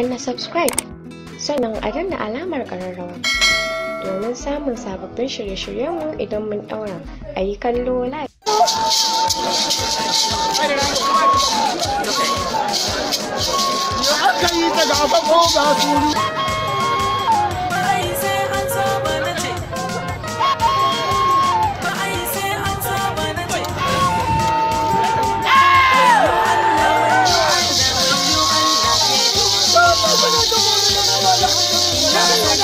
na subscribe. Sannan a danna alamar ƙararrawa domin samun sababbin shirye-shiryenmu idan mun ɗaura a yi kallo live. Ya aka yi daga abubuwa ba su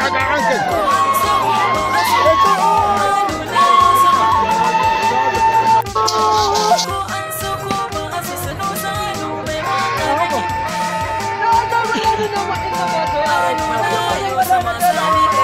Kaga an kai. Ramadhan.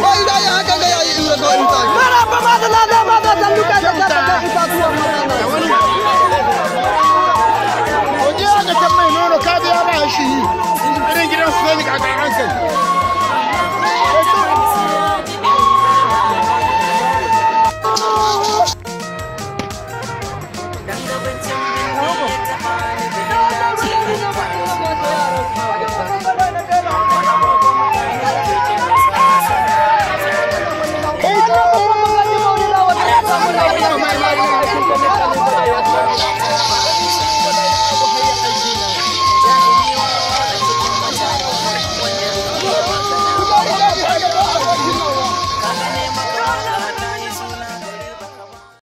Vai dar a Hello!